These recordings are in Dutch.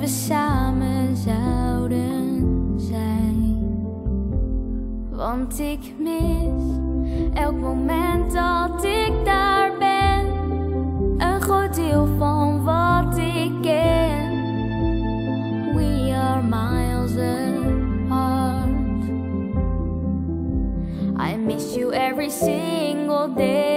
we samen zouden zijn. Want ik mis elk moment dat ik daar ben, een groot deel van wat ik ken. We are miles apart. I miss you every single day.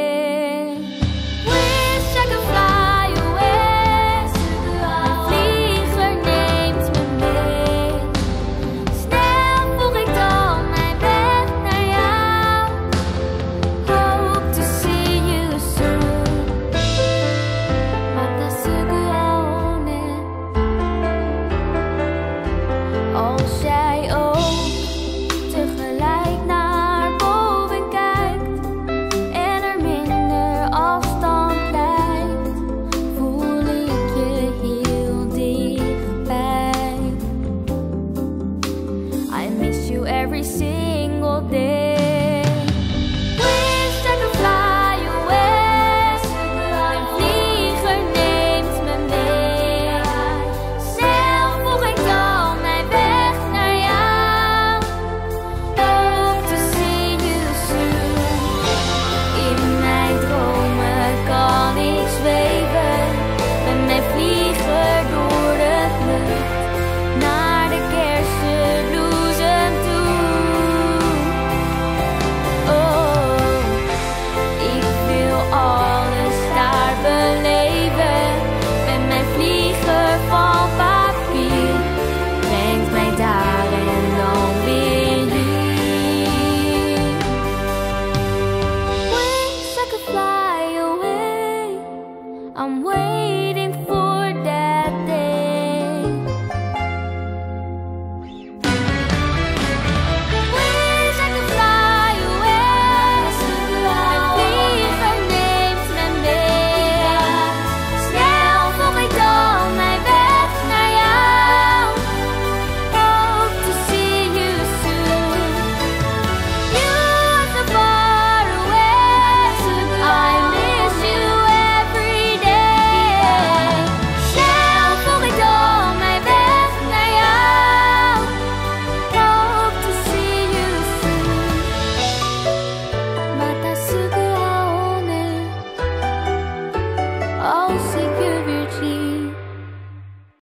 every single day.